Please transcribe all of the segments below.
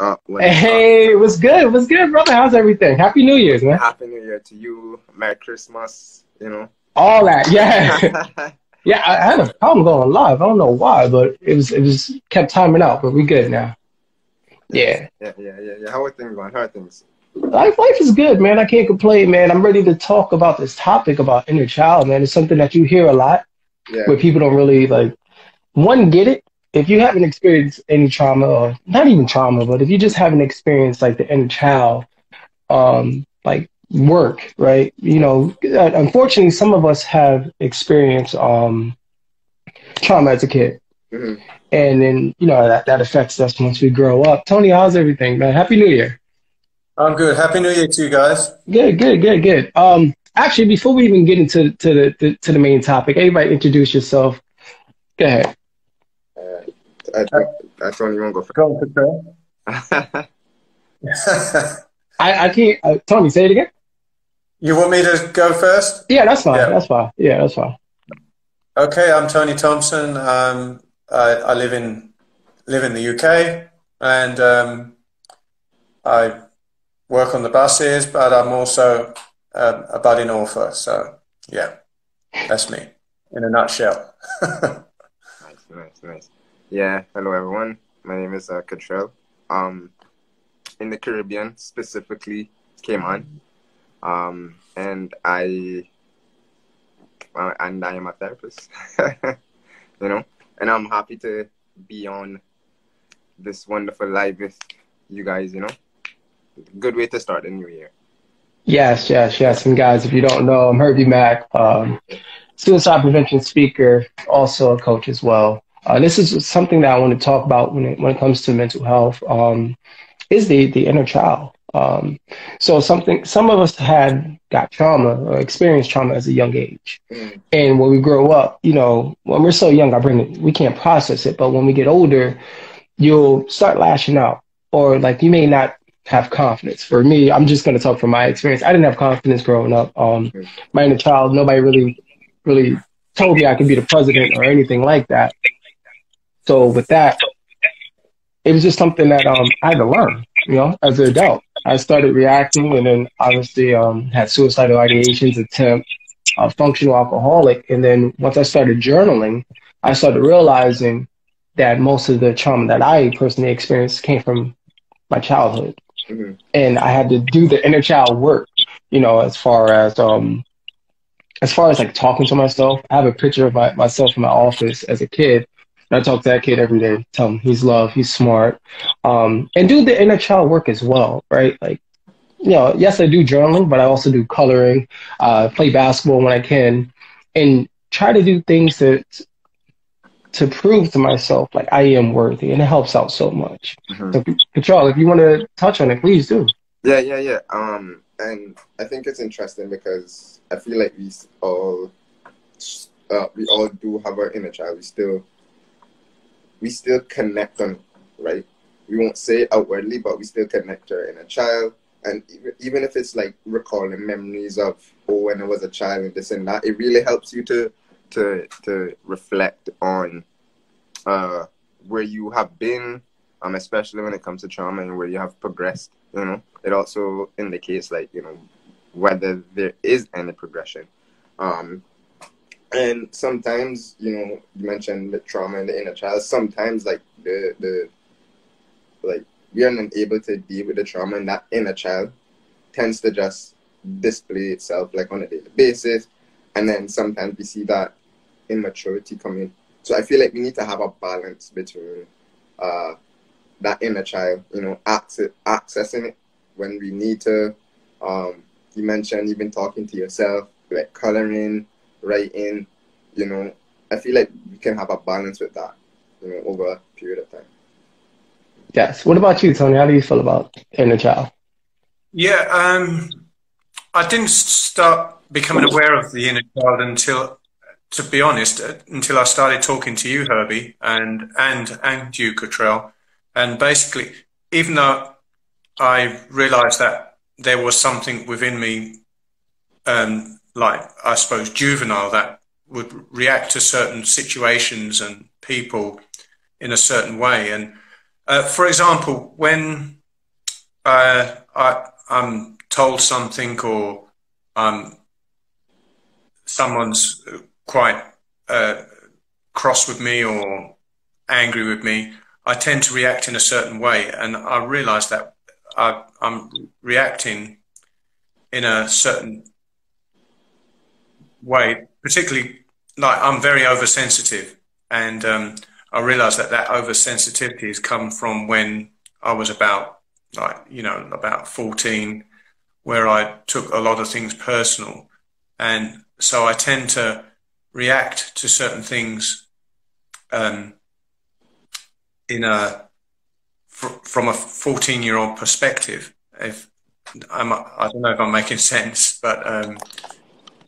Uh, hey, it was good. It was good, brother. How's everything? Happy New Year's, man. Happy New Year to you. Merry Christmas. You know. All that, yeah. yeah, I had a problem going live. I don't know why, but it was it was kept timing out. But we good now. Yeah. Yeah, yeah, yeah, yeah. How are things going? How are things? Life, life is good, man. I can't complain, man. I'm ready to talk about this topic about inner child, man. It's something that you hear a lot, yeah. where people don't really like one get it. If you haven't experienced any trauma, or not even trauma, but if you just haven't experienced like the inner child, um, like work, right? You know, uh, unfortunately, some of us have experienced um, trauma as a kid. Mm-hmm. And then, you know, that, that affects us once we grow up. Tony, how's everything, man? Happy New Year. I'm good. Happy New Year to you guys. Good, good, good, good. Um, actually, before we even get into to the, the to the main topic, everybody introduce yourself. Go ahead. Uh, I, I, Tony, you want to go first? Go I, I can't. Uh, Tony, say it again. You want me to go first? Yeah, that's fine. Yeah. That's fine. Yeah, that's fine. Okay, I'm Tony Thompson. Um, I, I live in live in the UK, and um, I work on the buses, but I'm also uh, a budding author. So yeah, that's me in a nutshell. nice, nice, nice. Yeah, hello everyone. My name is uh. Um, in the Caribbean, specifically Cayman, um, and I and I am a therapist. you know, and I'm happy to be on this wonderful live with you guys. You know, good way to start the new year. Yes, yes, yes. And guys, if you don't know, I'm Herbie Mack, um, suicide prevention speaker, also a coach as well. Uh, this is something that I want to talk about when it when it comes to mental health. Um, is the the inner child. Um, so something some of us had got trauma or experienced trauma as a young age, mm. and when we grow up, you know, when we're so young, I bring it, we can't process it. But when we get older, you'll start lashing out, or like you may not have confidence. For me, I'm just going to talk from my experience. I didn't have confidence growing up. Um, my inner child, nobody really, really told me I could be the president or anything like that. So with that, it was just something that um, I had to learn, you know, as an adult. I started reacting and then obviously um, had suicidal ideations, attempt, uh, functional alcoholic. And then once I started journaling, I started realizing that most of the trauma that I personally experienced came from my childhood. Mm-hmm. And I had to do the inner child work, you know, as far as, um, as far as like talking to myself, I have a picture of my, myself in my office as a kid I talk to that kid every day, tell him he's loved, he's smart, um, and do the inner child work as well, right? Like, you know, yes, I do journaling, but I also do coloring, uh, play basketball when I can, and try to do things that to prove to myself like I am worthy, and it helps out so much. Mm-hmm. So, Cottrell, if you want to touch on it, please do. Yeah, yeah, yeah. Um, and I think it's interesting because I feel like we all, uh, we all do have our inner child. We still we still connect on right? We won't say outwardly, but we still connect her in a child. And even, even if it's like recalling memories of, oh, when I was a child and this and that, it really helps you to to to reflect on uh, where you have been, um, especially when it comes to trauma and where you have progressed. You know, it also indicates like you know whether there is any progression. Um, and sometimes you know you mentioned the trauma in the inner child. Sometimes like the the like we are unable to deal with the trauma and that inner child tends to just display itself like on a daily basis. And then sometimes we see that immaturity coming. So i feel like we need to have a balance between uh that inner child you know access, accessing it when we need to. Um you mentioned even talking to yourself like coloring writing, you know, I feel like we can have a balance with that, you know, over a period of time. Yes. What about you, Tony? How do you feel about inner child? Yeah, um, I didn't start becoming aware of the inner child until, to be honest, uh, until I started talking to you, Herbie, and and and you, Cottrell, and basically, even though I realised that there was something within me um, like I suppose juvenile that would react to certain situations and people in a certain way. And Uh, for example, when uh, I, I'm told something or um, someone's quite uh, cross with me or angry with me, I tend to react in a certain way, and I realise that I, am reacting in a certain way, particularly like I'm very oversensitive, and um, I realise that that oversensitivity has come from when I was about like you know about 14, where I took a lot of things personal, and so I tend to react to certain things um, in a fr- from a 14 year old perspective. If I'm, I don't know if I'm making sense, but um,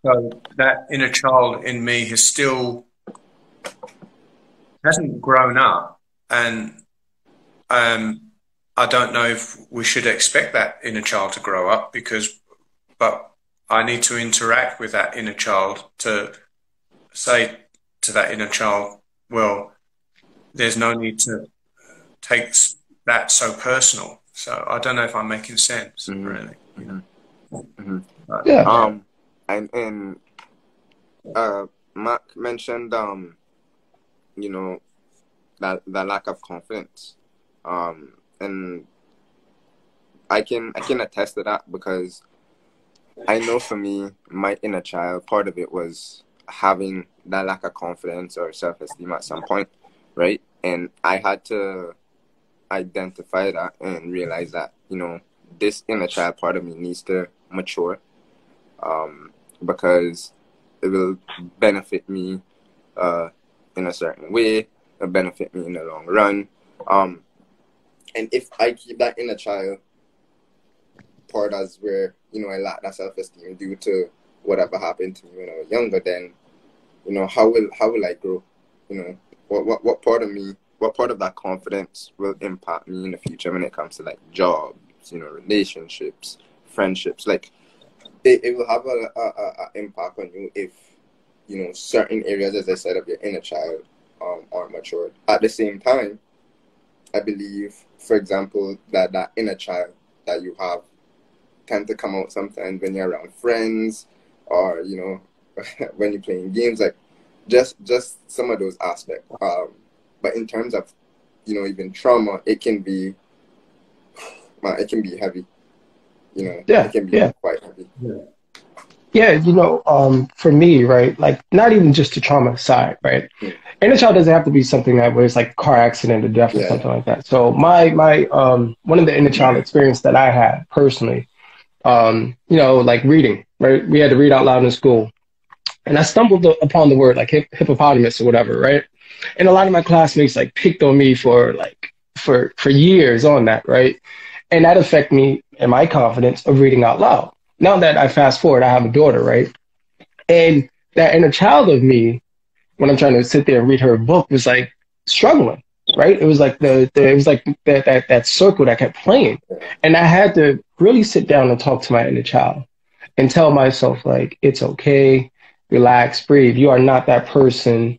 so that inner child in me has still hasn't grown up, and um, I don't know if we should expect that inner child to grow up because, but I need to interact with that inner child to say to that inner child, well, there's no need to take that so personal. So I don't know if I'm making sense, mm-hmm. really. Mm-hmm. Mm-hmm. yeah. Um, and and uh, Mack mentioned um, you know, that the lack of confidence, um, and I can I can attest to that because I know for me, my inner child, part of it was having that lack of confidence or self esteem at some point, right? And I had to identify that and realize that you know this inner child part of me needs to mature um, because it will benefit me uh, in a certain way. It'll benefit me in the long run. Um, and if i keep that inner child part as where you know i lack that self-esteem due to whatever happened to me when i was younger then you know how will how will i grow? You know what what, what part of me what part of that confidence will impact me in the future when it comes to like jobs, you know, relationships, friendships? Like, it, it will have a, a, a, impact on you if you know certain areas, as I said, of your inner child um, are matured. At the same time, I believe, for example, that that inner child that you have tend to come out sometimes when you're around friends or you know when you're playing games like just just some of those aspects um, but in terms of, you know, even trauma, it can be, it can be heavy. You know, yeah, it can be yeah. quite heavy. Yeah. Yeah, you know, um, for me, right, like not even just the trauma side, right? Mm. Inner child doesn't have to be something that was like car accident or death yeah. or something like that. So my my um one of the inner child experience that I had personally, um, you know, like reading, right? We had to read out loud in school. And I stumbled upon the word like hip, hippopotamus or whatever, right? and a lot of my classmates like picked on me for like for for years on that, right? And that affected me and my confidence of reading out loud. Now that I fast forward, I have a daughter, right? And that inner child of me, when I'm trying to sit there and read her a book, was like struggling, right? It was like the, the it was like that that that circle that kept playing, and I had to really sit down and talk to my inner child and tell myself like it's okay, relax, breathe. You are not that person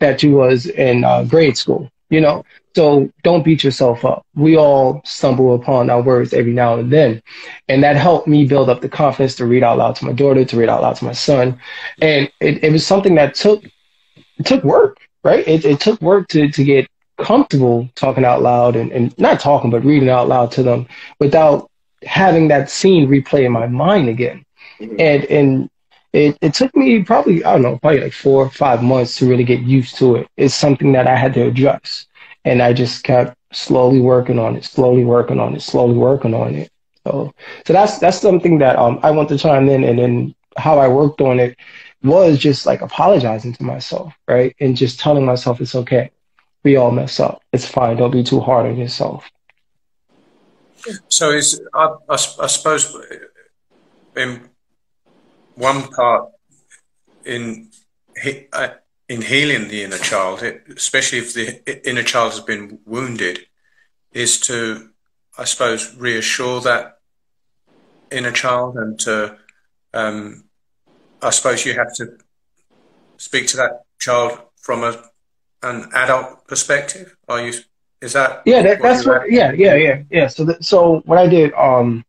that you was in uh, grade school, you know? So don't beat yourself up. We all stumble upon our words every now and then. And that helped me build up the confidence to read out loud to my daughter, to read out loud to my son. And it, it was something that took, it took work, right? It, it took work to, to get comfortable talking out loud and, and not talking, but reading out loud to them without having that scene replay in my mind again. Mm-hmm. And, and it, it took me probably, I don't know, probably like four or five months to really get used to it. It's something that I had to address. And I just kept slowly working on it, slowly working on it, slowly working on it. So, so that's, that's something that um, I want to chime in. And then how I worked on it was just like apologizing to myself, right? And just telling myself it's okay. We all mess up. It's fine. Don't be too hard on yourself. So is I, I, I suppose in one part in uh, in healing the inner child, especially if the inner child has been wounded, is to, I suppose, reassure that inner child and to, um, I suppose, you have to speak to that child from a an adult perspective. Are you Is that? Yeah, that, that's what. Yeah, yeah, yeah, yeah. So, so what I did um,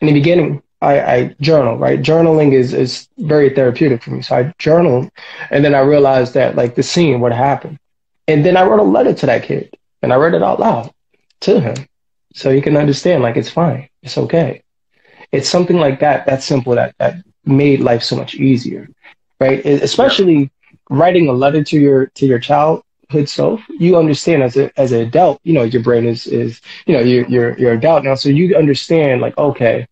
in the beginning, I, I journal. Right, journaling is is very therapeutic for me. So I journal. and then I realized that like the scene, what happened, and then I wrote a letter to that kid, and I read it out loud to him, so he can understand. Like it's fine, it's okay. It's something like that. That simple. That that made life so much easier, right? Especially writing a letter to your to your childhood self. You understand as a as an adult, you know, your brain is is you know you're you're you're adult now, so you understand like okay,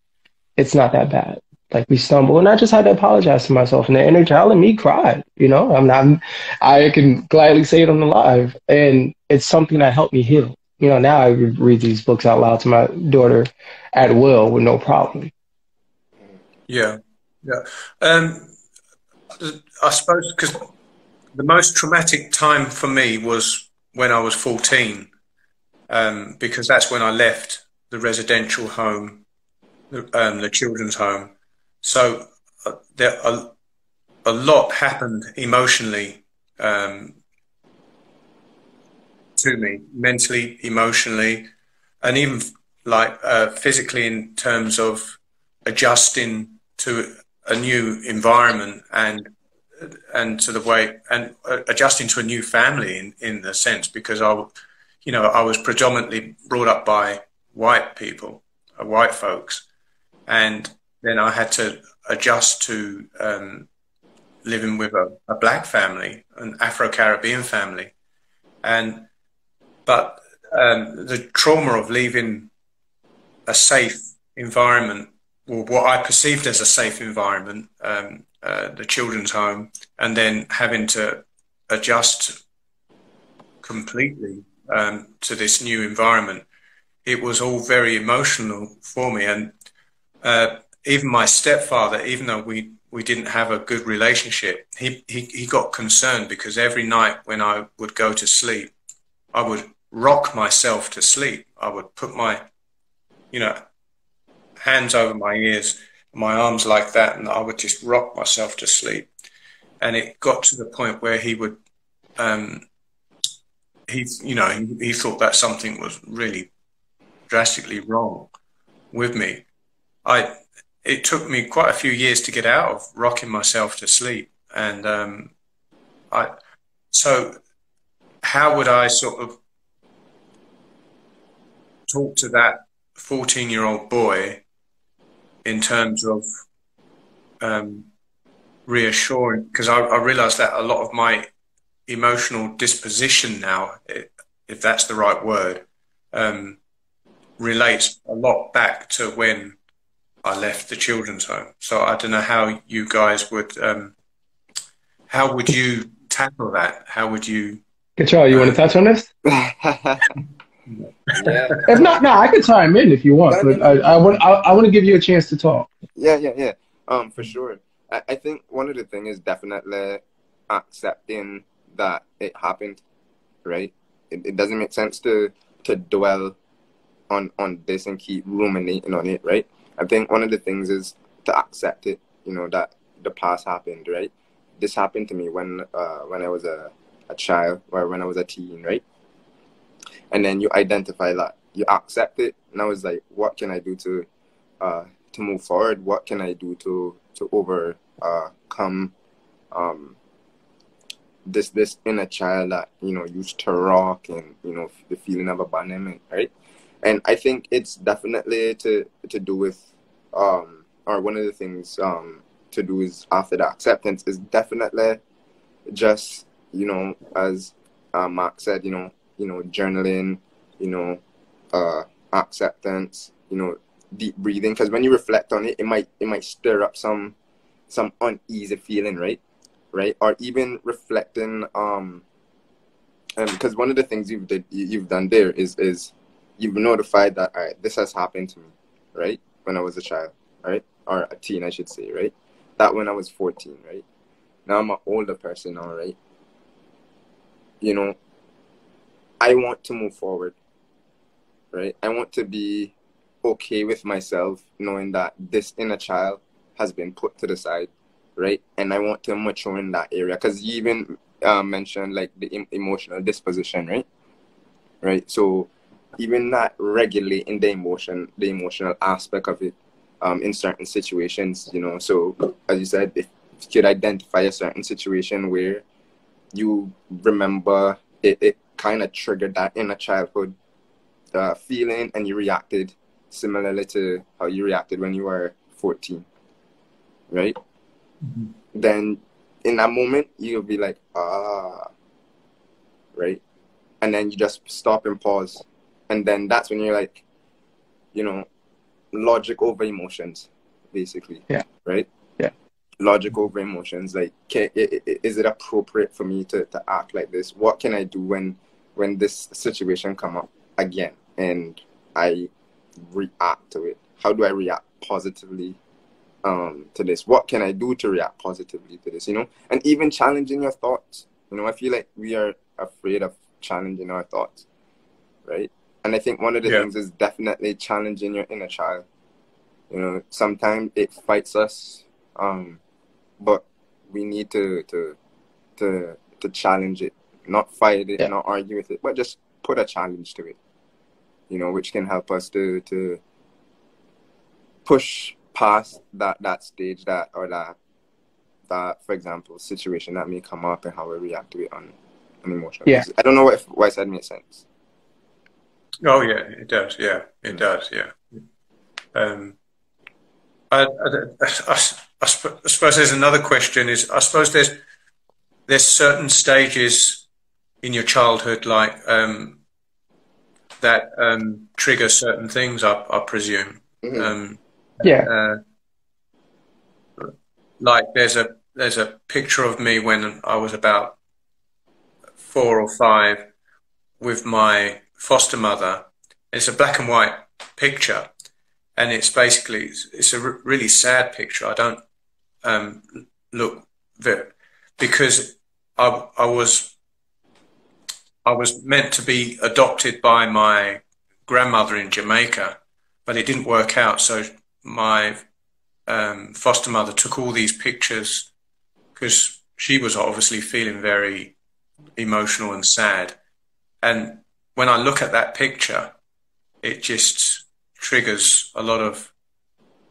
it's not that bad. Like we stumble, and I just had to apologize to myself, and the inner child in me cried. You know, I'm not. I can gladly say it on the live, and it's something that helped me heal. You know, now I read these books out loud to my daughter at will with no problem. Yeah, yeah. Um, I suppose because the most traumatic time for me was when I was 14, um, because that's when I left the residential home, um, the children's home. So uh, there a, a lot happened emotionally um, to me, mentally, emotionally, and even like uh, physically in terms of adjusting to a new environment and and to the way and adjusting to a new family in in the sense because I, you know, I was predominantly brought up by white people, uh, white folks, and then I had to adjust to um, living with a, a black family, an Afro Caribbean family, and but um, the trauma of leaving a safe environment or what I perceived as a safe environment, um, uh, the children's home, and then having to adjust completely um, to this new environment. It was all very emotional for me, and uh, even my stepfather, even though we we didn't have a good relationship, he, he he got concerned because every night when I would go to sleep, I would rock myself to sleep. I would put my, you know, hands over my ears, my arms like that, and I would just rock myself to sleep. And it got to the point where he would, um, he, you know, he, he thought that something was really drastically wrong with me. I, it took me quite a few years to get out of rocking myself to sleep, and um, I, so how would I sort of talk to that 14 year old boy in terms of um, reassuring? Because I, I realize that a lot of my emotional disposition now, if that's the right word, um, relates a lot back to when I left the children's home. So I don't know how you guys would, um, how would you tackle that? How would you? Cottrell, you uh, want to touch on this? Yeah. if not, no, I can chime in if you want, but I, I want I, I want to give you a chance to talk. Yeah, yeah, yeah. Um, for sure. I, I think one of the things is definitely accepting that it happened, right? It, it doesn't make sense to to dwell on on this and keep ruminating on it, right? I think one of the things is to accept it. You know that the past happened, right? This happened to me when uh, when I was a a child or when I was a teen, right? and then you identify that you accept it and i was like what can i do to uh to move forward what can i do to to overcome uh, um this this inner child that you know used to rock and you know the feeling of abandonment right and i think it's definitely to to do with um or one of the things um to do is after the acceptance is definitely just you know as uh, Mack said you know you know, journaling, you know, uh, acceptance, you know, deep breathing. Because when you reflect on it, it might it might stir up some some uneasy feeling, right? Right? Or even reflecting, um, and because one of the things you've did you've done there is is you've been notified that all right, this has happened to me, right? When I was a child, right? Or a teen, I should say, right? That when I was 14, right? Now I'm an older person, all right? You know, I want to move forward, right? I want to be okay with myself knowing that this inner child has been put to the side, right? And I want to mature in that area because you even uh, mentioned like the em- emotional disposition, right? right? So even not regulating the emotion, the emotional aspect of it, um, in certain situations, you know. So as you said, if you could identify a certain situation where you remember it, it kind of triggered that inner childhood uh, feeling and you reacted similarly to how you reacted when you were 14 right mm-hmm. then in that moment you'll be like ah right and then you just stop and pause and then that's when you're like you know logic over emotions basically yeah right yeah logic over emotions like can, is it appropriate for me to, to act like this what can i do when when this situation come up again and I react to it? How do I react positively um, to this? What can I do to react positively to this? You know, and even challenging your thoughts. You know, I feel like we are afraid of challenging our thoughts, right? And I think one of the yeah. things is definitely challenging your inner child. You know, sometimes it fights us, um, but we need to to to to challenge it not fight it, yeah. not argue with it, but just put a challenge to it. You know, which can help us to to push past that that stage that or that that for example situation that may come up and how we react to it on an emotional yeah. I don't know if what I said made sense. Oh yeah, it does. Yeah, it does. Yeah. Um, I, I, I, I, suppose there's another question. Is I suppose there's there's certain stages in your childhood, like um, that um, trigger certain things. I, I presume. Mm-hmm. Um, yeah. Uh, like there's a there's a picture of me when I was about four or five with my foster mother. It's a black and white picture, and it's basically it's, a really sad picture. I don't um, look there because I I was I was meant to be adopted by my grandmother in Jamaica, but it didn't work out. So my um, foster mother took all these pictures because she was obviously feeling very emotional and sad. And when I look at that picture, it just triggers a lot of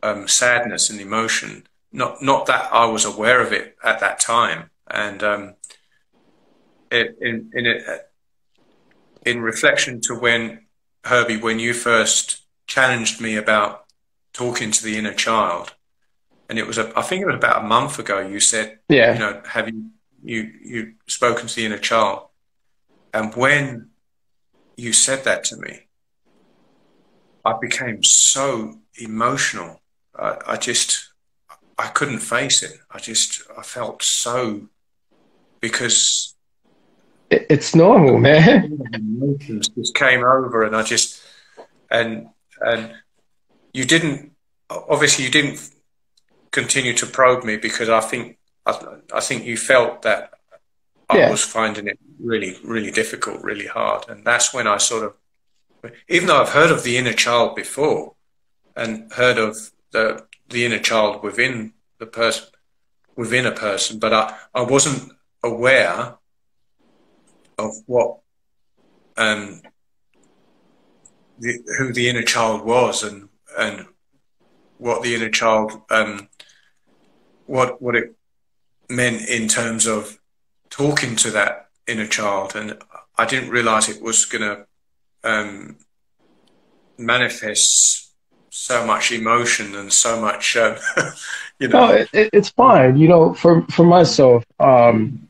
um, sadness and emotion. Not not that I was aware of it at that time, and um, it, in in it, in reflection to when Herbie, when you first challenged me about talking to the inner child, and it was a, I think it was about a month ago. You said, yeah, you know, have you you you spoken to the inner child? And when you said that to me, I became so emotional. I, I just I couldn't face it. I just I felt so because it's normal, man. Emotions just came over, and I just and and you didn't obviously you didn't continue to probe me because I think I, I think you felt that I yeah. was finding it really really difficult, really hard, and that's when I sort of even though I've heard of the inner child before and heard of the the inner child within the person within a person, but I, I wasn't aware of what um, the, who the inner child was and and what the inner child um, what what it meant in terms of talking to that inner child and I didn't realize it was going to um, manifest so much emotion and so much um, you know no, it, it's fine you know for for myself um,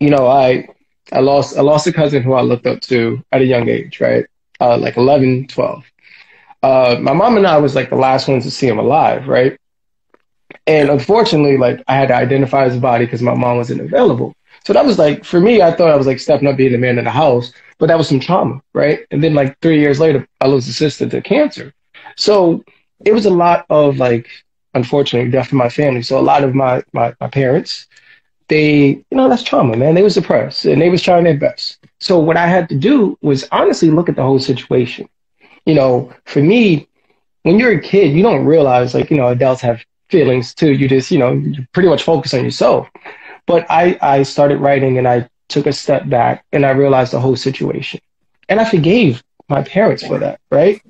you know I I lost I lost a cousin who I looked up to at a young age, right? Uh, like 11, 12. Uh, my mom and I was like the last ones to see him alive, right? And unfortunately, like I had to identify his body because my mom wasn't available. So that was like for me, I thought I was like stepping up being the man in the house, but that was some trauma, right? And then like three years later, I lost a sister to cancer. So it was a lot of like unfortunately death in my family. So a lot of my my, my parents, they, you know, that's trauma, man. They was depressed and they was trying their best. So what I had to do was honestly look at the whole situation. You know, for me, when you're a kid, you don't realize like, you know, adults have feelings too. You just, you know, you pretty much focus on yourself. But I, I started writing and I took a step back and I realized the whole situation. and I forgave my parents for that, right?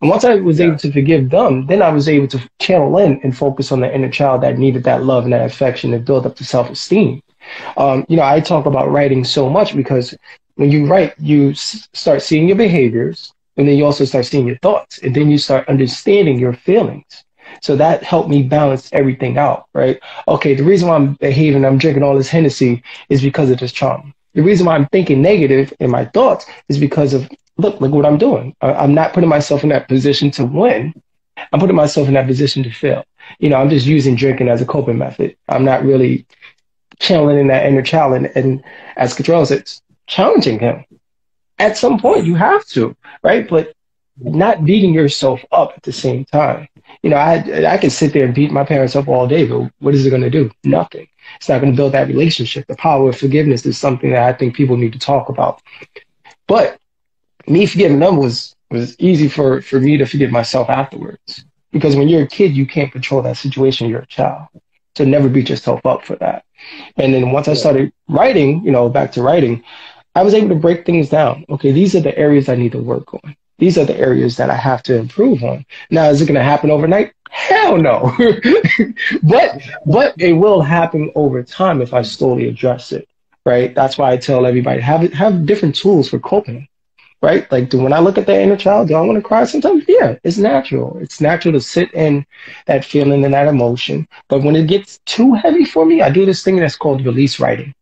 And once I was Yeah. able to forgive them, then I was able to channel in and focus on the inner child that needed that love and that affection and build up the self esteem. Um, you know, I talk about writing so much because when you write, you s- start seeing your behaviors and then you also start seeing your thoughts and then you start understanding your feelings. So that helped me balance everything out, right? Okay, the reason why I'm behaving, I'm drinking all this Hennessy is because of this trauma. The reason why I'm thinking negative in my thoughts is because of look, look what I'm doing. I'm not putting myself in that position to win. I'm putting myself in that position to fail. You know, I'm just using drinking as a coping method. I'm not really channeling in that inner child. And, and as Cottrell said, challenging him. At some point, you have to, right? But not beating yourself up at the same time. You know, I I can sit there and beat my parents up all day, but what is it going to do? Nothing. It's not going to build that relationship. The power of forgiveness is something that I think people need to talk about. But me forgiving them was was easy for for me to forgive myself afterwards. Because when you're a kid, you can't control that situation. You're a child, so never beat yourself up for that. And then once I started writing, you know, back to writing, I was able to break things down. Okay, these are the areas I need to work on. These are the areas that I have to improve on. Now, is it going to happen overnight? Hell no. but but it will happen over time if I slowly address it. Right. That's why I tell everybody have have different tools for coping. Right. Like do, when I look at that inner child, do I want to cry sometimes? Yeah, it's natural. It's natural to sit in that feeling and that emotion. But when it gets too heavy for me, I do this thing that's called release writing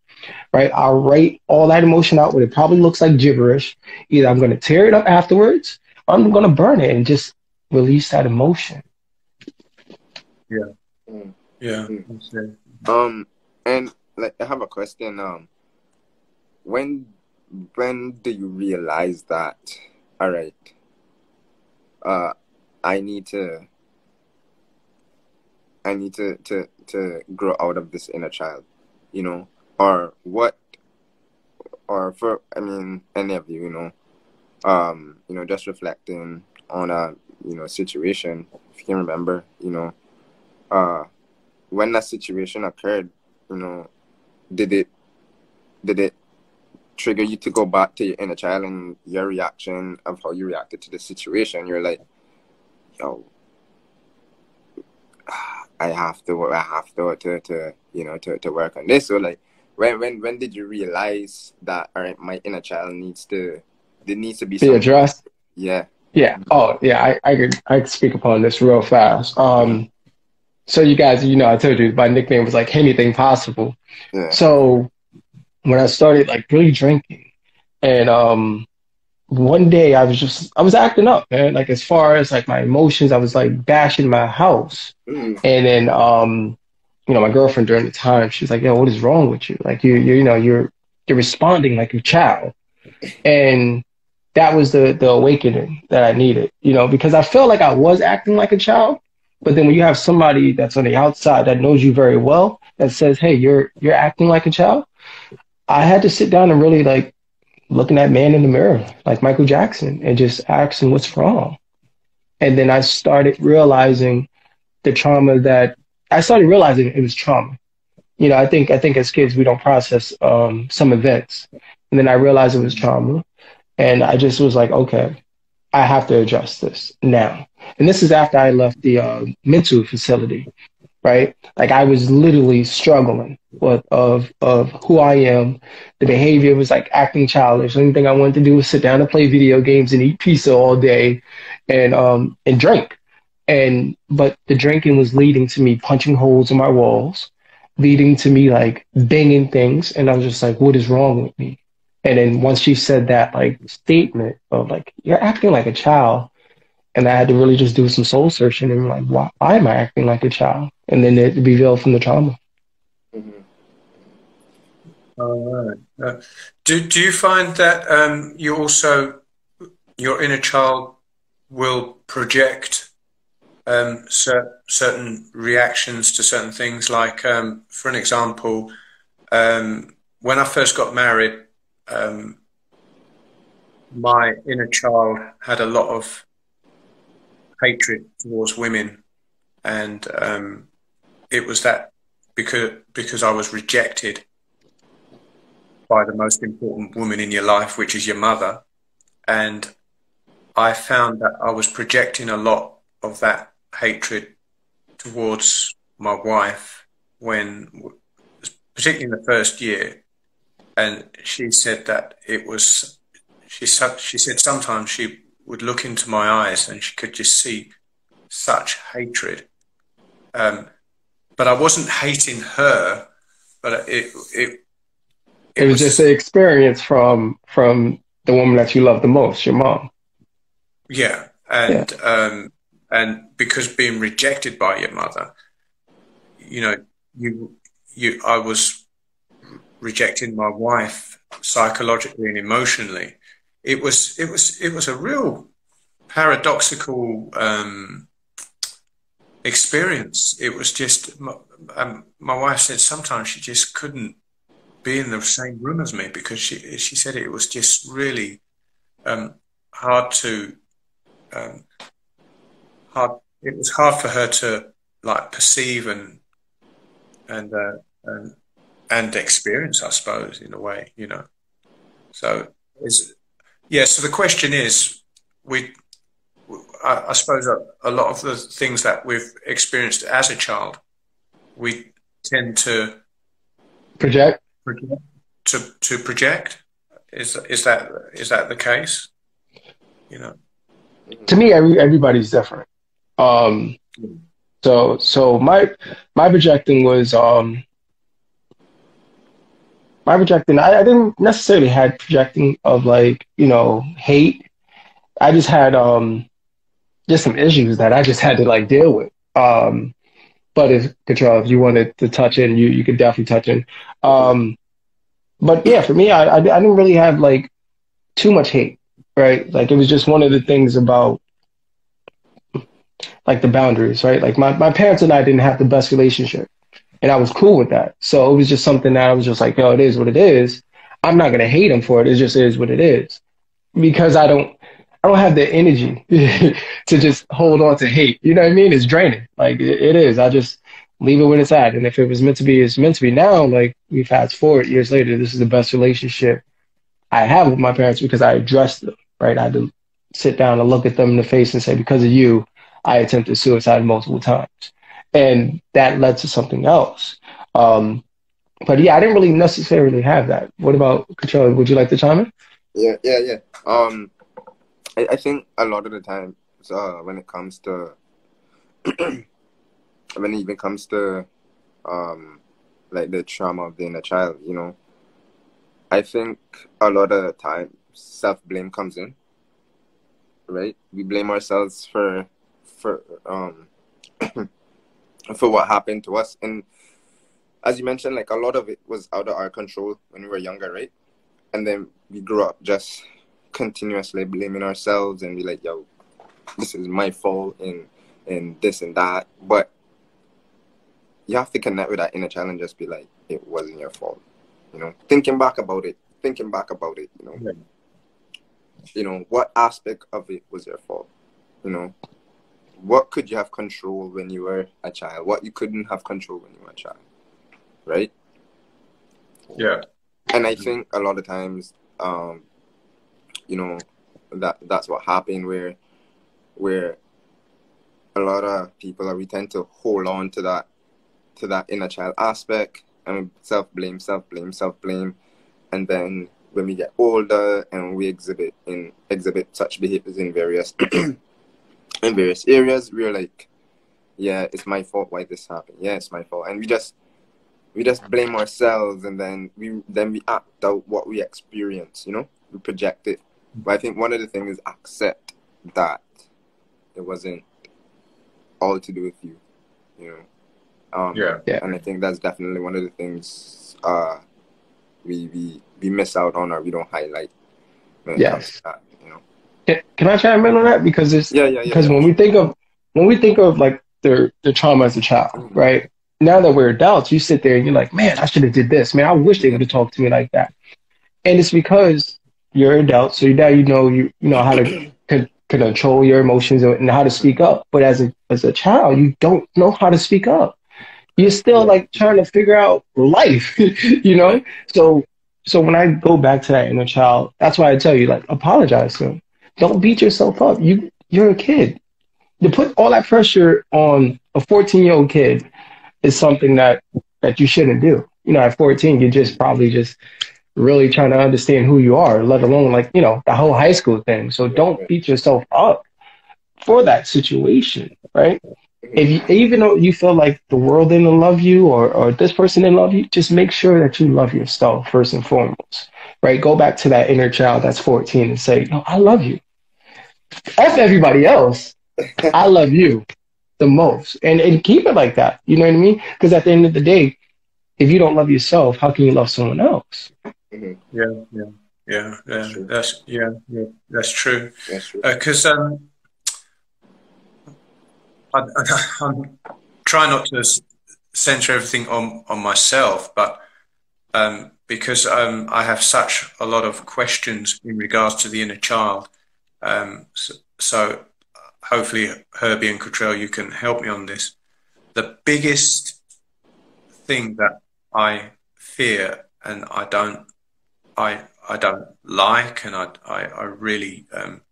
right? I'll write all that emotion out, but it probably looks like gibberish. Either I'm going to tear it up afterwards, or I'm going to burn it and just release that emotion. Yeah. Mm. Okay. Um, and like I have a question. Um, when when do you realize that? All right. Uh, I need to. I need to to to grow out of this inner child, you know, or what, or for I mean any of you, you know, um, you know, just reflecting on a you know situation. If you can remember, you know, uh, when that situation occurred, you know, did it did it trigger you to go back to your inner child and your reaction of how you reacted to the situation? You're like, yo, I have to, I have to, to, to you know, to, to work on this. So like, when, when, when did you realize that, all right, my inner child needs to, there needs to be Be addressed. yeah, Yeah. Oh, yeah. I, I could I could speak upon this real fast. Um, so you guys, you know, I told you my nickname was like anything possible. yeah, So when I started like really drinking, and um, one day I was just I was acting up, man. Like as far as like my emotions, I was like bashing my house. mm, And then, um, you know, my girlfriend during the time, she was like, "Yo, what is wrong with you? Like, you, you, you know, you're you're responding like a child." And that was the the awakening that I needed, you know, because I felt like I was acting like a child, but then when you have somebody that's on the outside that knows you very well that says, "Hey, you're you're acting like a child," I had to sit down and really like looking at man in the mirror, like Michael Jackson, and just asking what's wrong. And then I started realizing the trauma that I started realizing it was trauma. You know, I think I think as kids we don't process um, some events, and then I realized it was trauma, and I just was like, okay, I have to address this now. And this is after I left the uh, mental facility, right? Like I was literally struggling with of of who I am. The behavior was like acting childish. The only thing I wanted to do was sit down and play video games and eat pizza all day, and um and drink and but the drinking was leading to me punching holes in my walls leading to me like banging things. And i was just like what is wrong with me? And then once she said that like statement of like you're acting like a child. And i had to really just do some soul searching and like why, why am i acting like a child? And then it revealed from the trauma. Mhm. All right. Uh, do do you find that um, you also your inner child will project um, cer- certain reactions to certain things? Like, um, for an example, um, when I first got married, um, my inner child had a lot of hatred towards women, and um, it was that because because I was rejected by the most important woman in your life, which is your mother. and I found that I was projecting a lot of that hatred towards my wife when, particularly in the first year, and she said that it was. She said she said sometimes she would look into my eyes and she could just see such hatred. Um, but I wasn't hating her, but it it it, it was, was just an experience from from the woman that you love the most, your mom. Yeah, and yeah. Um, and because being rejected by your mother, you know, you you I was rejecting my wife psychologically and emotionally. It was it was it was a real paradoxical um, experience. It was just my, um, my wife said sometimes she just couldn't be in the same room as me because she she said it was just really um, hard to um, hard. It was hard for her to like perceive and and uh, and and experience, I suppose, in a way, you know. So is yeah. So the question is, we, I, I suppose, a, a, lot of the things that we've experienced as a child, we tend to project, project to to project. Is is that is that the case? You know to me, every, everybody's different. Um, so, so my, my projecting was, um, my projecting, I, I didn't necessarily had projecting of like, you know, hate. I just had, um, just some issues that I just had to like deal with. Um, but if Cottrell, if you wanted to touch in, you, you could definitely touch in. Um, but yeah, for me, I, I, I didn't really have like too much hate right? Like it was just one of the things about like the boundaries, right? Like my, my parents and I didn't have the best relationship and I was cool with that. So it was just something that I was just like, yo, it is what it is. I'm not going to hate him for it. It just is what it is because I don't, I don't have the energy to just hold on to hate. You know what I mean? It's draining. Like it, it is. I just leave it when it's at. And if it was meant to be, it's meant to be now. Like we fast forward years later, this is the best relationship I have with my parents because I addressed them right? I had to sit down and look at them in the face and say, because of you, I attempted suicide multiple times. And that led to something else. Um, but yeah, I didn't really necessarily have that. What about Cottrell? Would you like to chime in? Yeah, yeah, yeah. Um, I, I think a lot of the times uh, when it comes to when it even comes to um, like the trauma of being a child, you know, I think a lot of the time self blame comes in. Right? We blame ourselves for for um for what happened to us. And as you mentioned, like a lot of it was out of our control when we were younger, right? And then we grew up just continuously blaming ourselves and be like, yo, this is my fault and and this and that. But you have to connect with that inner child and just be like, it wasn't your fault. You know, thinking back about it, thinking back about it, you know. Yeah you know, what aspect of it was your fault? You know, what could you have control when you were a child? What you couldn't have control when you were a child, right? Yeah. And I think a lot of times, um, you know, that that's what happened where, where a lot of people are we tend to hold on to that, to that inner child aspect and self blame, self blame, self blame, and then when we get older and we exhibit in exhibit such behaviors in various in various areas, we're like, yeah, it's my fault why this happened. Yeah, it's my fault, and we just we just blame ourselves, and then we then we act out what we experience. You know, we project it. But I think one of the things is accept that it wasn't all to do with you. You know. Um, yeah. yeah. And I think that's definitely one of the things uh, we we we miss out on or we don't highlight. Yes. That, you know. Can, I chime in on that? Because it's yeah, yeah, yeah. Because yeah. when we think of when we think of like the the trauma as a child, mm-hmm. right? Now that we're adults, you sit there and you're like, man, I should have did this. Man, I wish they would have talked to me like that. And it's because you're an adult, so now you know you you know how to con- control your emotions and how to speak up. But as a as a child, you don't know how to speak up. You're still like trying to figure out life, you know. So so when I go back to that inner child, that's why I tell you, like, apologize to him. Don't beat yourself up. You you're a kid. To put all that pressure on a 14 year old kid is something that that you shouldn't do. You know, at 14, you're just probably just really trying to understand who you are, let alone like, you know, the whole high school thing. So don't beat yourself up for that situation, right? If you, even though you feel like the world didn't love you or, or this person didn't love you, just make sure that you love yourself first and foremost, right? Go back to that inner child that's 14 and say, no, I love you. F everybody else. I love you the most. And, and keep it like that. You know what I mean? Because at the end of the day, if you don't love yourself, how can you love someone else? Mm-hmm. Yeah, yeah, yeah, yeah. That's, that's yeah, yeah, that's true. That's true. Because uh, um, I, I, am trying not to center everything on on myself, but um, because um, I have such a lot of questions in regards to the inner child. Um, so, so, hopefully, Herbie and Cottrell, you can help me on this. The biggest thing that I fear and I don't I I don't like and I I, I really um,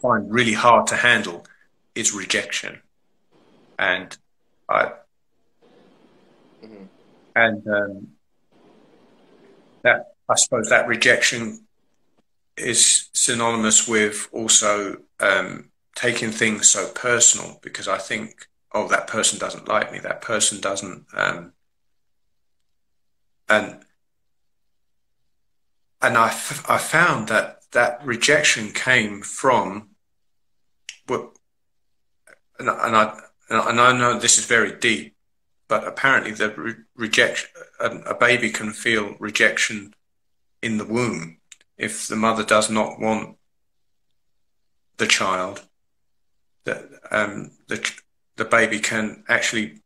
find really hard to handle is rejection, and I mm-hmm. and um, that I suppose that rejection is synonymous with also um, taking things so personal because I think oh that person doesn't like me that person doesn't um, and and I, f- I found that that rejection came from what and, and I and I know this is very deep, but apparently the re- rejection a, a baby can feel rejection in the womb if the mother does not want the child. That um, the the baby can actually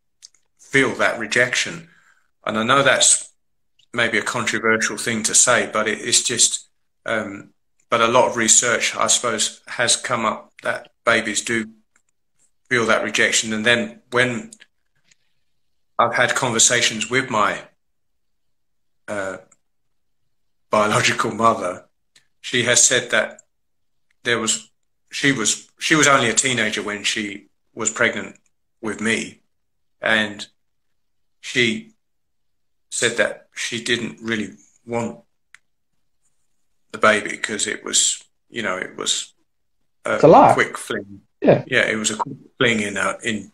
feel that rejection, and I know that's maybe a controversial thing to say, but it, it's just. Um, but a lot of research, I suppose, has come up that babies do feel that rejection. And then when I've had conversations with my uh, biological mother, she has said that there was she was she was only a teenager when she was pregnant with me, and she said that she didn't really want the baby because it was you know it was a, a quick fling. Yeah, yeah, it was a quick fling in uh, in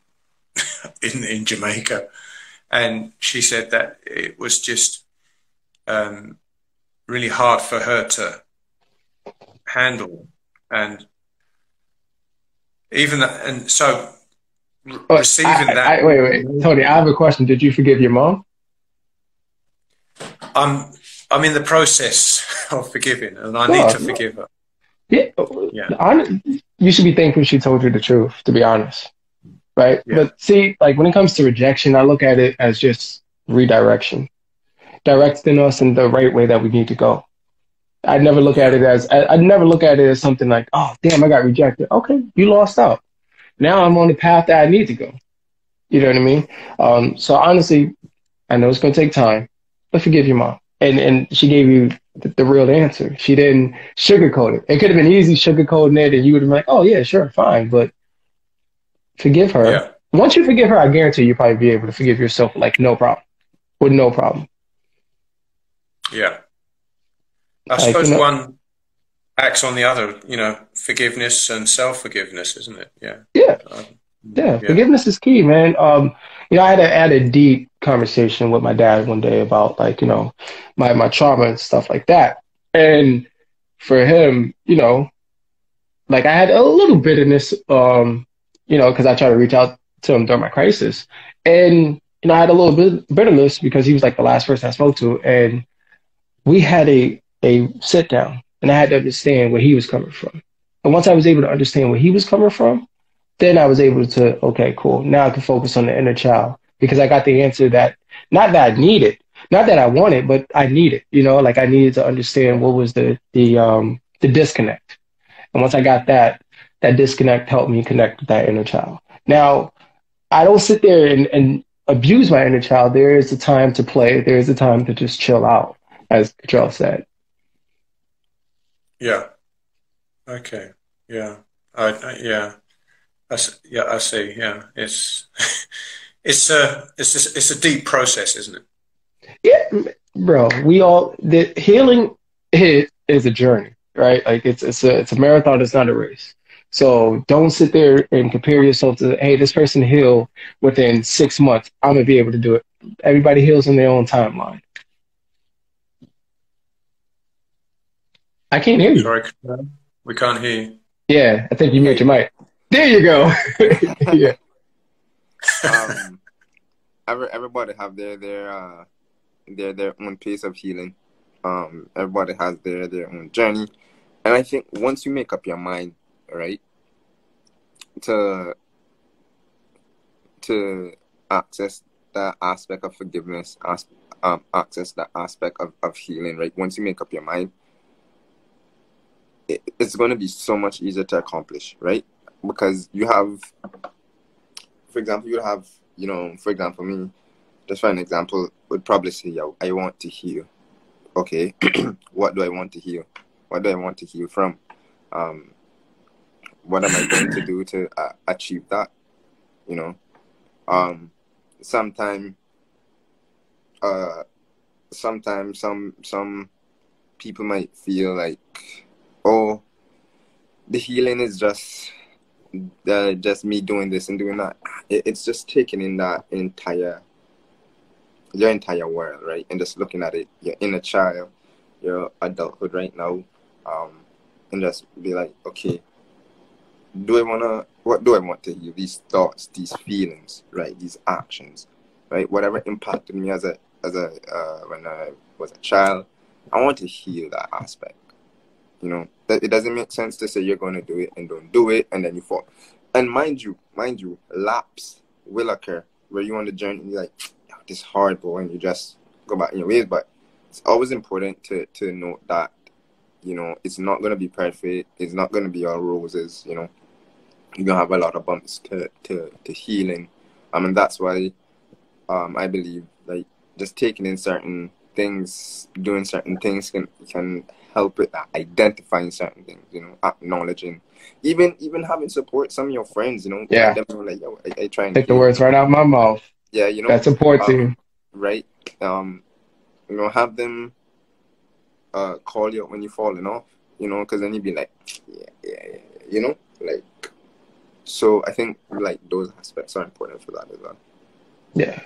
in in Jamaica, and she said that it was just um, really hard for her to handle, and even that, and so receiving I, that. I, wait, wait, Tony, I have a question. Did you forgive your mom? I'm I'm in the process of forgiving, and I need to forgive her. Yeah, yeah. you should be thankful she told you the truth, to be honest. Right? Yeah. But see, like when it comes to rejection, I look at it as just redirection, directing us in the right way that we need to go. I'd never look at it as I, I never look at it as something like, oh damn, I got rejected. Okay, you lost out. Now I'm on the path that I need to go. You know what I mean? Um, so honestly, I know it's gonna take time, but forgive your mom. And and she gave you the, the, real answer. She didn't sugarcoat it. It could have been easy sugarcoating it, and you would have been like, "Oh yeah, sure, fine." But forgive her. Yeah. Once you forgive her, I guarantee you probably be able to forgive yourself like no problem, with no problem. Yeah, I suppose know, one acts on the other. You know, forgiveness and self forgiveness, isn't it? Yeah. Yeah. Um, yeah. yeah. Forgiveness is key, man. Um, you know, I had a, had a deep conversation with my dad one day about like, you know, my, my trauma and stuff like that. And for him, you know, like I had a little bitterness, um, you know, because I tried to reach out to him during my crisis. And, you know, I had a little bit bitterness because he was like the last person I spoke to. And we had a, a sit down and I had to understand where he was coming from. And once I was able to understand where he was coming from, then I was able to, okay, cool. Now I can focus on the inner child because I got the answer that not that I needed, not that I wanted, but I needed, you know, like I needed to understand what was the, the, um, the disconnect. And once I got that, that disconnect helped me connect with that inner child. Now, I don't sit there and, and abuse my inner child. There is a time to play. There is a time to just chill out. As Cottrell said. Yeah. Okay. Yeah. I, I yeah. I, yeah, I see. Yeah, it's it's a it's a, it's a deep process, isn't it? Yeah, bro. We all the healing is, is a journey, right? Like it's it's a it's a marathon. It's not a race. So don't sit there and compare yourself to hey, this person healed within six months. I'm gonna be able to do it. Everybody heals in their own timeline. I can't hear you. Sorry, we can't hear you. Yeah, I think you mute your mic. There you go. yeah. Um, every, everybody have their their uh their their own pace of healing. Um, everybody has their their own journey, and I think once you make up your mind, right, to to access that aspect of forgiveness, as, um, access that aspect of, of healing, right? Once you make up your mind, it, it's going to be so much easier to accomplish, right? because you have, for example, you have, you know, for example, me, just for an example, would probably say, yeah, I want to heal. Okay, what do I want to heal? What do I want to heal from? Um, what am I going to do to uh, achieve that? You know, um, sometime, uh, sometimes some some people might feel like, oh, the healing is just uh, just me doing this and doing that. It, it's just taking in that entire your entire world, right? And just looking at it, your inner child, your adulthood right now, um, and just be like, okay, do I wanna? What do I want to heal? These thoughts, these feelings, right? These actions, right? Whatever impacted me as a as a uh, when I was a child, I want to heal that aspect. You know, that it doesn't make sense to say you're going to do it and don't do it, and then you fall. And mind you, mind you, laps will occur where you're on the journey and you're like, this hard, boy, and you just go back in your ways. But it's always important to to note that, you know, it's not going to be perfect. It's not going to be all roses. You know, you're gonna have a lot of bumps to to to healing. I mean, that's why, um, I believe like just taking in certain things, doing certain things can can help with identifying certain things, you know, acknowledging, even even having support some of your friends, you know, yeah, them like, Yo, I, I try and take the words right out of my mouth. Yeah, you know, that's important, um, right? Um, you know, have them uh call you when you're falling off, you know, because then you'd be like, yeah, yeah, yeah, you know, like. So I think like those aspects are important for that as well. Yeah.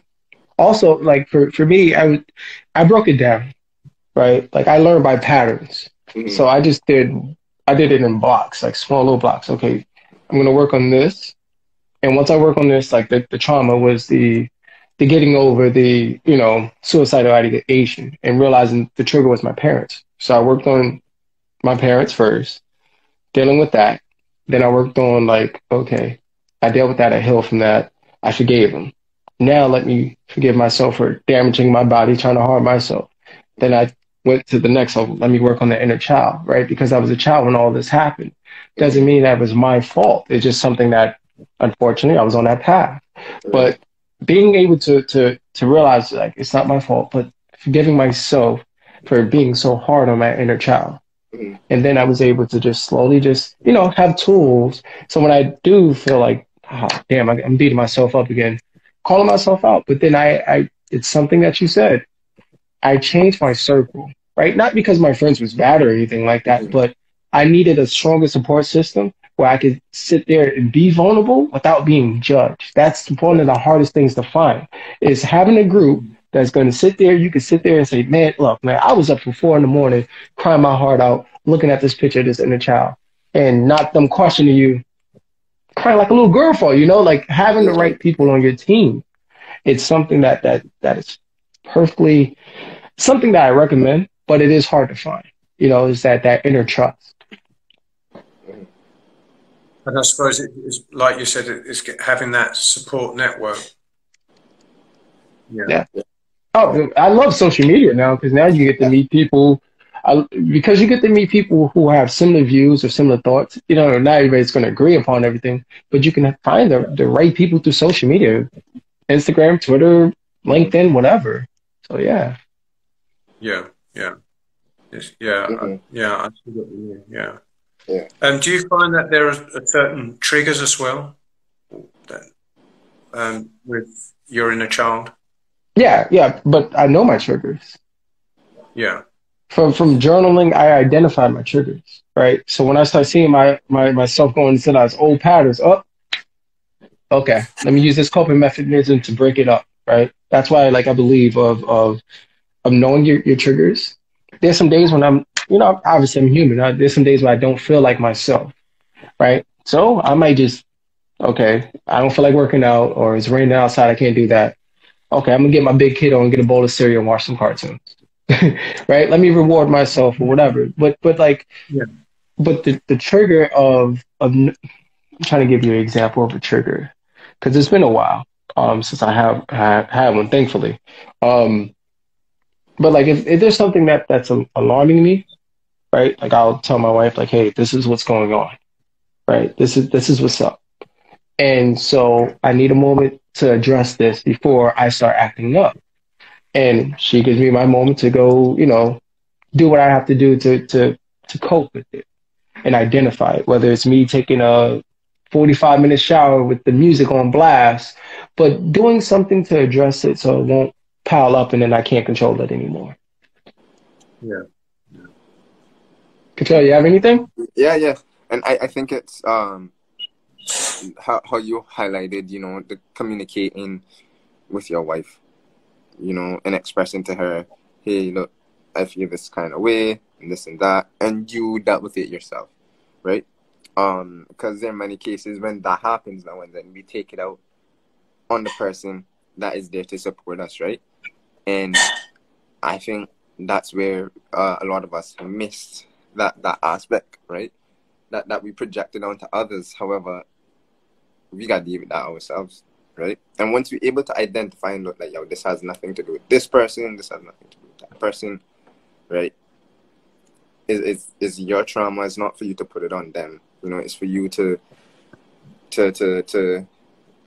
Also, like for for me, I would I broke it down right? Like I learned by patterns. Mm-hmm. So I just did I did it in blocks, like small little blocks. Okay, I'm gonna work on this. And once I work on this, like the, the trauma was the the getting over the, you know, suicidal ideation and realizing the trigger was my parents. So I worked on my parents first, dealing with that. Then I worked on like, okay, I dealt with that, I healed from that. I forgave them. Now let me forgive myself for damaging my body, trying to harm myself. Then I went to the next level. Let me work on the inner child, right? Because I was a child when all this happened. Doesn't mean that was my fault. It's just something that, unfortunately, I was on that path. But being able to to to realize like it's not my fault, but forgiving myself for being so hard on my inner child. Mm-hmm. And then I was able to just slowly just, you know, have tools. So when I do feel like, oh, damn, I'm beating myself up again, calling myself out. But then I, I, it's something that you said. I changed my circle, right? Not because my friends was bad or anything like that, mm-hmm. but I needed a stronger support system where I could sit there and be vulnerable without being judged. That's one of the hardest things to find is having a group that's going to sit there. You can sit there and say, man, look, man, I was up from four in the morning crying my heart out, looking at this picture of this inner child and not them questioning you, crying like a little girl for you, know, like having the right people on your team. It's something that, that, that is perfectly something that I recommend, but it is hard to find. You know, is that that inner trust. And I suppose it's like you said, it's having that support network. Yeah. yeah. Oh, I love social media now because now you get to meet people. I, because you get to meet people who have similar views or similar thoughts. You know, not everybody's going to agree upon everything, but you can find the, the right people through social media, Instagram, Twitter, LinkedIn, whatever. So yeah. Yeah, Yeah. Yes, yeah. Mhm. Yeah. I see what you mean. Yeah. Yeah. Um, do you find that there are certain triggers as well that, um, with your inner child? Yeah, yeah, but I know my triggers. Yeah. From from journaling, I identified my triggers, right? So when I start seeing my my myself going into those old patterns, oh, okay, let me use this coping mechanism to break it up, right? That's why, like, I believe of of of knowing your your triggers. There's some days when I'm, you know, obviously I'm human. I, there's some days when I don't feel like myself, right? So I might just, okay, I don't feel like working out, or it's raining outside, I can't do that. Okay, I'm gonna get my big kiddo and get a bowl of cereal and watch some cartoons. right? Let me reward myself or whatever. But but like, Yeah. but the the trigger of of I'm trying to give you an example of a trigger because it's been a while um since I have had, had one, thankfully. Um, but like if, if there's something that that's alarming me, right? Like I'll tell my wife like, hey, this is what's going on, right? This is this is what's up, and so I need a moment to address this before I start acting up and she gives me my moment to go, you know, do what I have to do to to to cope with it and identify it. Whether it's me taking a 45 minute shower with the music on blast, but doing something to address it so it won't pile up and then I can't control it anymore. Yeah. Cottrell, you have anything? Yeah, yeah, and I, I think it's um how how you highlighted, you know, the communicating with your wife, you know, and expressing to her, hey, look, I feel this kind of way, and this and that, and you dealt with it yourself, right? Um, because there are many cases when that happens now, and then we take it out on the person that is there to support us, right? And I think that's where uh, a lot of us missed that that aspect, right? That that we projected onto others. However, we got to deal with that ourselves, right? And once we're able to identify and look like, yo, this has nothing to do with this person, this has nothing to do with that person, right? Is is is your trauma? It's not for you to put it on them. You know, it's for you to to to to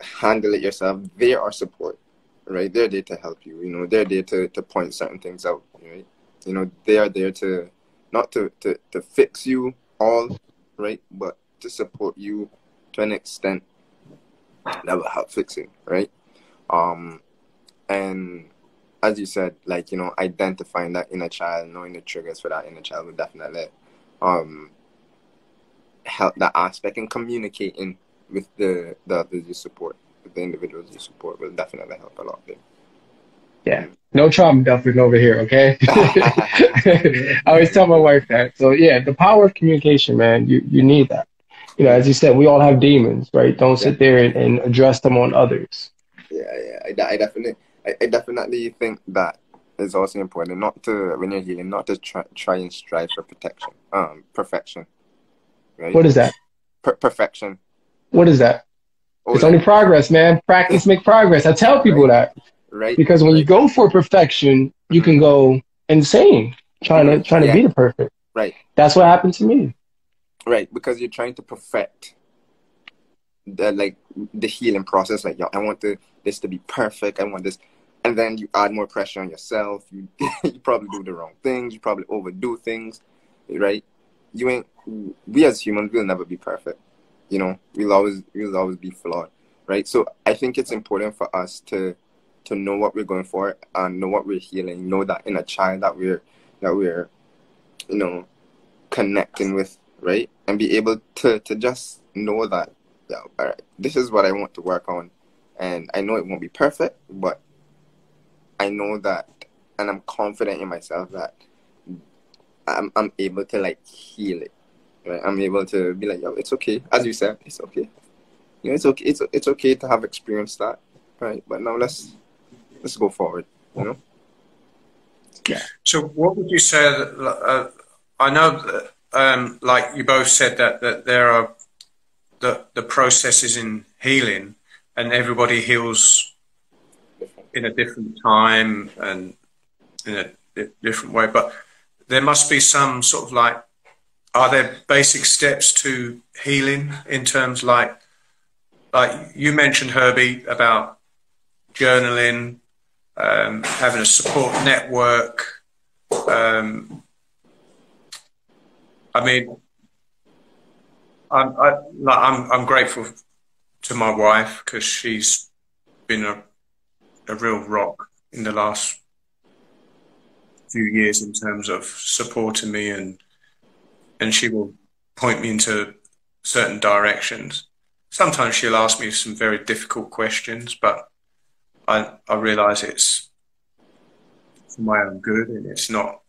handle it yourself. They are support, right? They're there to help you. You know, they're there to to point certain things out, right? You know, they are there to not to, to, to fix you all, right? But to support you to an extent that will help fixing, right? Um, and as you said, like you know, identifying that inner child, knowing the triggers for that inner child will definitely um help that aspect and communicating with the the others you support, with the individuals you support will definitely help a lot there. Yeah. No trauma dumping over here, okay? I always tell my wife that. So yeah, the power of communication, man, you, you need that. You know, as you said, we all have demons, right? Don't sit there and, and address them on others. Yeah, yeah, I, I definitely, I, I definitely think that is also important. Not to when you're healing, not to try try and strive for protection, um, perfection, right? What is that? Per- perfection? What is that? Oh, It's only progress, man. Practice make progress. I tell people that right because when you go for perfection, you can go insane trying to trying to be the perfect. right, That's what happened to me. right, because you're trying to perfect the like the healing process. Like, yo, I want the, this to be perfect. I want this, and then you add more pressure on yourself. You you probably do the wrong things. You probably overdo things, right? You ain't. We as humans will never be perfect. You know, we'll always we'll always be flawed, right? So I think it's important for us to to know what we're going for and know what we're healing. Know that in a child that we're that we're you know connecting with, right? And be able to to just know that yeah, all right, this is what I want to work on, and I know it won't be perfect, but I know that, and I'm confident in myself that I'm I'm able to like heal it. Right? I'm able to be like, yo, it's okay. As you said, it's okay. You know, it's okay. It's it's okay to have experienced that, right? But now let's let's go forward. You know. Yeah. So, what would you say? That, uh, I know, that, um, like you both said, that that there are the the processes in healing, and everybody heals in a different time and in a di- different way. But there must be some sort of like, are there basic steps to healing in terms like, like you mentioned Herbie about journaling, um, having a support network um, I mean, I'm I, I'm I'm grateful to my wife because she's been a a real rock in the last few years in terms of supporting me and and she will point me into certain directions. Sometimes she'll ask me some very difficult questions, but I I realise it's for my own good and it's not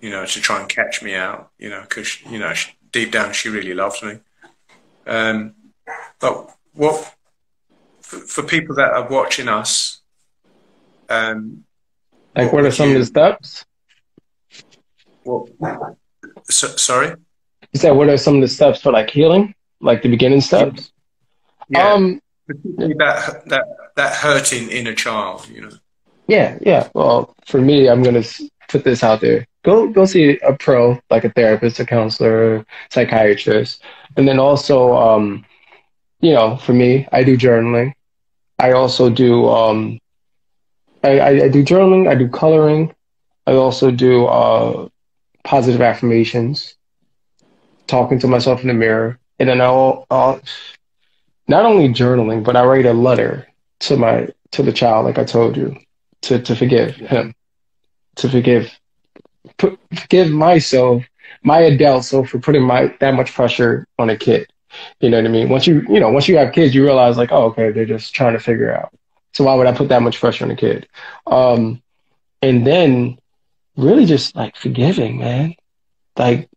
you know to try and catch me out you know because you know she, deep down she really loves me. Um, but what for, for, people that are watching us, um, like what, what are some you, of the steps? What? So, sorry. You said what are some of the steps for like healing, like the beginning steps? Yeah. Um, that that that hurting inner child, you know. Yeah, yeah. Well, for me, I'm gonna put this out there. Go go see a pro, like a therapist, a counselor, psychiatrist, and then also, um, you know, for me, I do journaling. I also do um, I, I, I do journaling. I do coloring. I also do uh, positive affirmations, talking to myself in the mirror, and then I'll, I'll not only journaling, but I write a letter to my to the child, like I told you, to to forgive him, to forgive put, forgive myself, my adult self for putting my that much pressure on a kid. You know what I mean? Once you you know once you have kids, you realize like, oh, okay, they're just trying to figure out. So why would I put that much pressure on a kid? Um, and then really just like forgiving, man. Like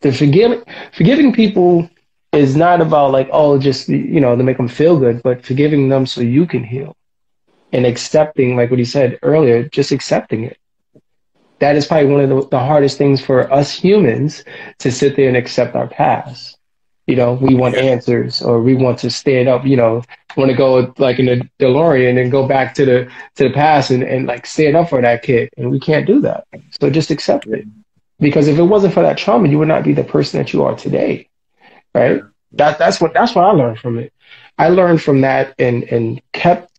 the forgiving forgiving people is not about like oh just you know to make them feel good, but forgiving them so you can heal and accepting like what he said earlier, just accepting it. That is probably one of the, the hardest things for us humans to sit there and accept our past. You know, we want answers or we want to stand up, you know, want to go like in the DeLorean and go back to the to the past and, and like stand up for that kid. And we can't do that. So just accept it. Because if it wasn't for that trauma, you would not be the person that you are today. Right? That that's what that's what I learned from it. I learned from that and and kept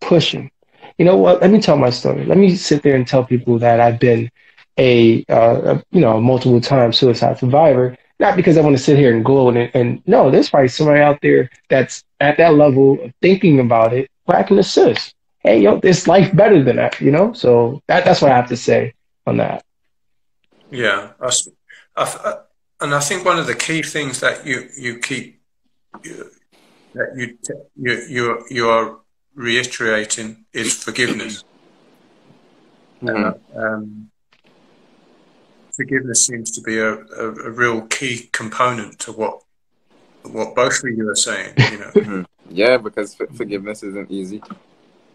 pushing. You know what? Let me tell my story. Let me sit there and tell people that I've been a, uh, a you know multiple time suicide survivor not because I want to sit here and gloat and, and no, there's probably somebody out there that's at that level of thinking about it where I can assist. Hey, yo, this life better than that, you know? So that, that's what I have to say on that. Yeah. I, I, and I think one of the key things that you, you keep, you, that you, you, you, you are reiterating is forgiveness. Mm-hmm. Um, forgiveness seems to be a, a, a, real key component to what what both of you are saying. You know. Mm-hmm. yeah, because forgiveness isn't easy.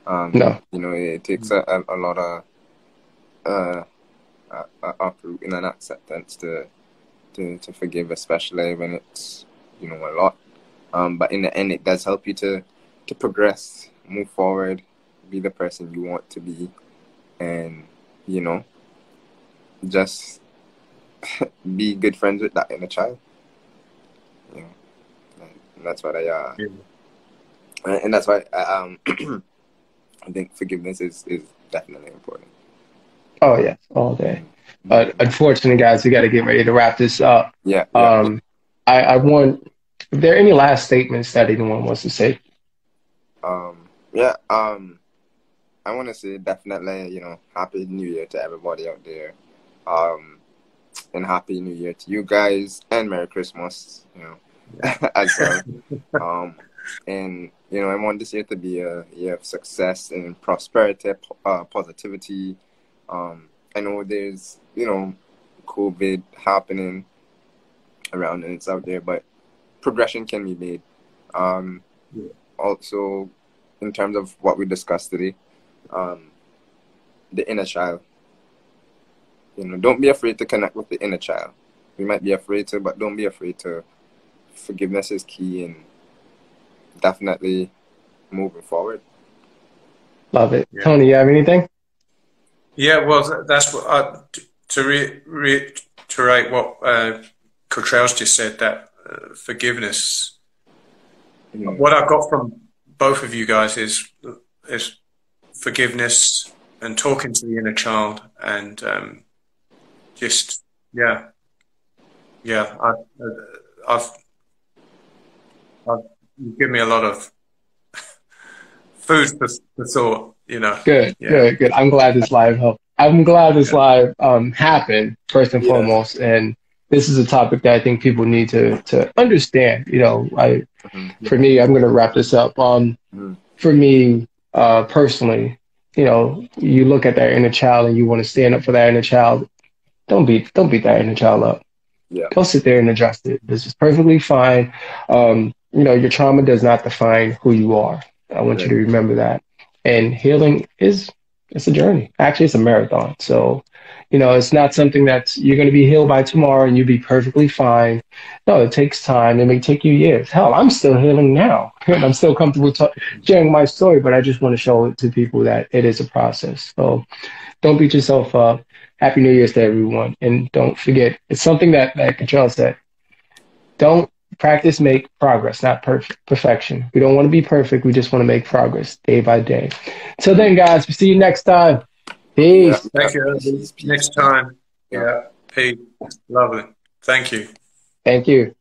Um, no. You know, it takes a, a, lot of uh, uh, uprooting and acceptance to, to to forgive, especially when it's you know a lot. Um, but in the end, it does help you to to progress, move forward, be the person you want to be, and you know, just be good friends with that inner child. You know, and that's what I uh, yeah. and that's why I, um, I think forgiveness is is definitely important. Oh yeah, all day. Uh, unfortunately, guys, we got to get ready to wrap this up. Yeah. yeah. Um, I, I want. Are there any last statements that anyone wants to say? Um. Yeah. Um. I want to say definitely, you know, happy New Year to everybody out there. Um and happy new year to you guys and merry christmas you know as well. Um and you know i want this year to be a year of success and prosperity uh, positivity. Um i know there's you know covid happening around and it's out there but progression can be made. Um yeah. also in terms of what we discussed today um the inner child you know, don't be afraid to connect with the inner child. We might be afraid to, but don't be afraid to. Forgiveness is key and definitely moving forward. Love it. Yeah. Tony, you have anything? Yeah, well, that's what I, to re, reiterate what uh, Cottrell's just said that uh, forgiveness. Mm. What I've got from both of you guys is is forgiveness and talking to the inner child and um, just yeah, yeah. I, I've, I've you given me a lot of food for, for thought. You know. Good, yeah. good, good. I'm glad this live helped. I'm glad this yeah. live um, happened first and yeah. foremost, and this is a topic that I think people need to to understand. You know, I mm-hmm. for me, I'm going to wrap this up. Um, mm-hmm. for me uh, personally, you know, you look at that inner child and you want to stand up for that inner child. Don't beat don't beat that inner child up. Yeah. Go sit there and address it. This is perfectly fine. Um, you know, your trauma does not define who you are. I want right. you to remember that. And healing is it's a journey. Actually, it's a marathon. So you know, it's not something that you're going to be healed by tomorrow and you'll be perfectly fine. No, it takes time. It may take you years. Hell, I'm still healing now. And I'm still comfortable t- sharing my story, but I just want to show it to people that it is a process. So don't beat yourself up. Happy New Year's to everyone. And don't forget, it's something that, that Cachella said. Don't practice make progress, not perf- perfection. We don't want to be perfect. We just want to make progress day by day. Till then, guys, we see you next time. Peace. Yeah, thank you. Next time. Yeah. Peace. Lovely. Thank you. Thank you.